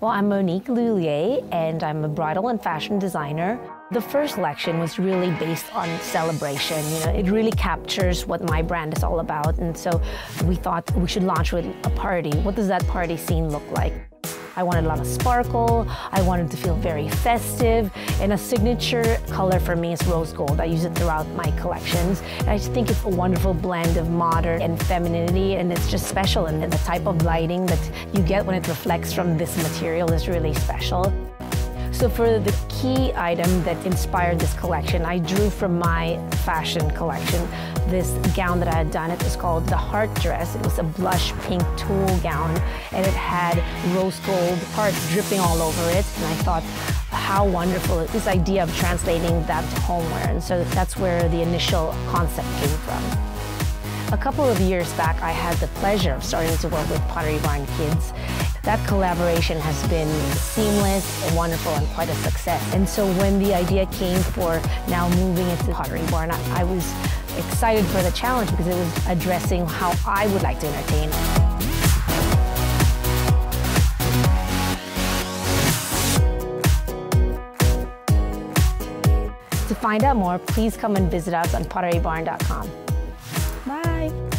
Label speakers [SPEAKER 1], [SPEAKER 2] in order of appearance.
[SPEAKER 1] Well, I'm Monique Lhuillier, and I'm a bridal and fashion designer. The first collection was really based on celebration. You know, it really captures what my brand is all about, and so we thought we should launch with a party. What does that party scene look like? I wanted a lot of sparkle. I wanted to feel very festive. And a signature color for me is rose gold. I use it throughout my collections. And I just think it's a wonderful blend of modern and femininity. And it's just special. And the type of lighting that you get when it reflects from this material is really special. So for the key item that inspired this collection, I drew from my fashion collection this gown that I had done. It was called the Heart Dress. It was a blush pink tulle gown, and it had rose gold hearts dripping all over it. And I thought, how wonderful this idea of translating that to homeware. And so that's where the initial concept came from. A couple of years back, I had the pleasure of starting to work with Pottery Barn Kids. That collaboration has been seamless wonderful and quite a success. And so when the idea came for now moving into Pottery Barn, I, I was excited for the challenge because it was addressing how I would like to entertain. To find out more, please come and visit us on potterybarn.com. Bye.